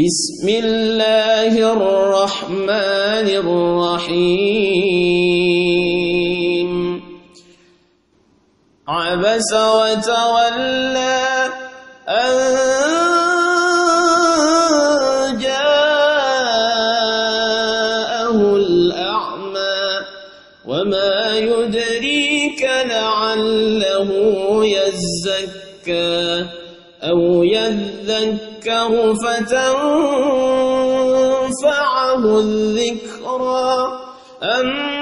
بسم الله الرحمن الرحيم. عبس وتولى أن جاءه الأعمى وما يدريك لعله يزكى أو يذكر فتنفعه الذكرى. أما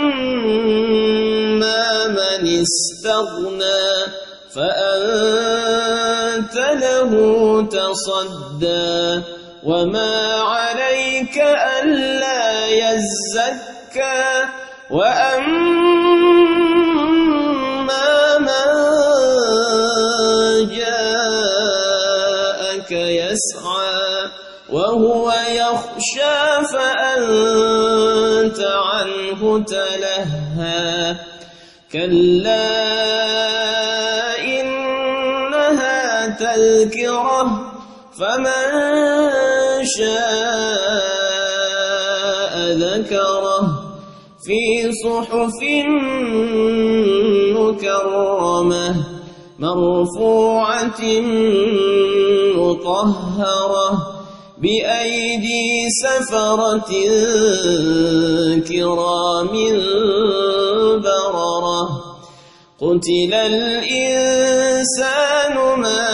من استغنى فأنت له تصدى. وما عليك ألا يزكى. وأما يسعى وهو يخشى فأنت عنه تلهى. كلا إنها تذكرة فمن شاء ذكره. في صحف مكرمة مرفوعة مطهرة بأيدي سفرة كرام بررة. قتل الإنسان ما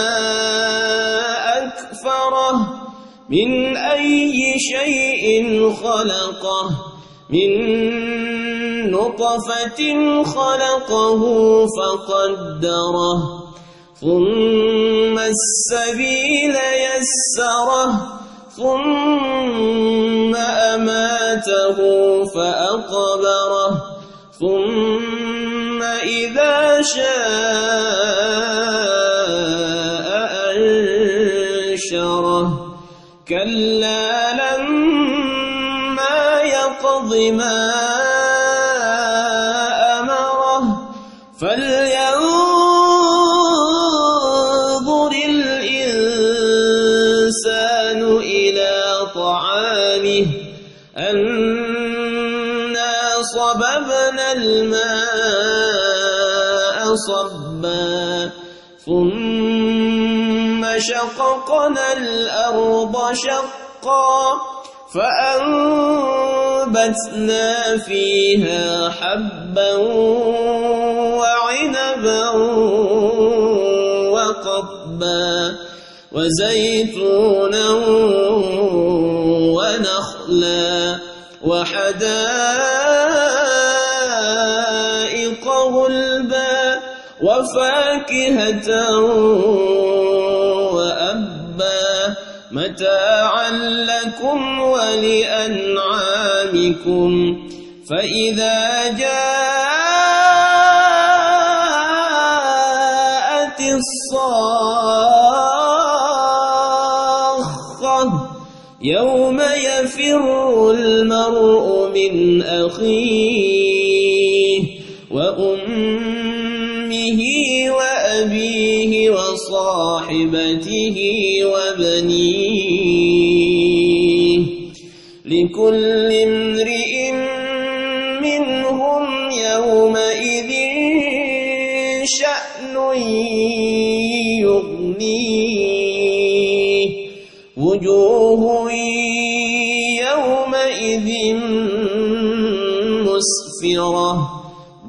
أكفره من أي شيء خلقه من نطفة خلقه فقدره ثم السبيل يسره ثم أماته فأقبره ثم إذا شاء أنشره. كلا لما يقض ما فلينظر الإنسان إلى طعامه أنا صببنا الماء صبا ثم شققنا الأرض شقا فأنبتنا فيها حبا وعنبا وقبا وزيتونا ونخلا وحدائق غلبا وفاكهة وأبا متاعا لكم ولأنعامكم. فإذا جاءت الصاخة يوم يفر المرء من أخيه وأمه وأبيه وصاحبته وبنيه لكل امرئ منهم يومئذ شأن يغنيه. وجوه يومئذ مسفرة.